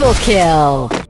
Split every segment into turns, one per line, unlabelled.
Triple kill!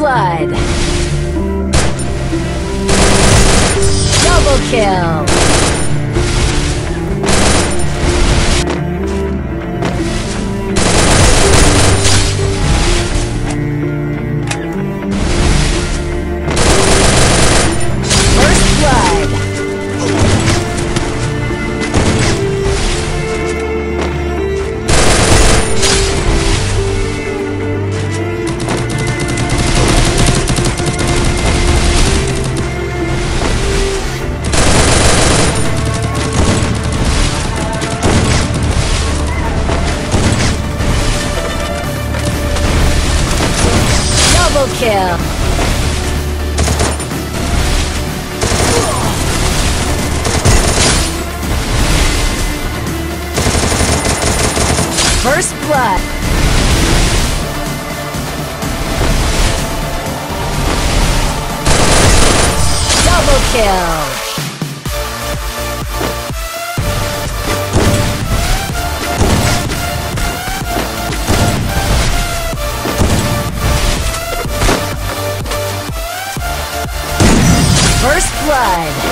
Blood. Double kill. Double kill. First blood. Double kill. live.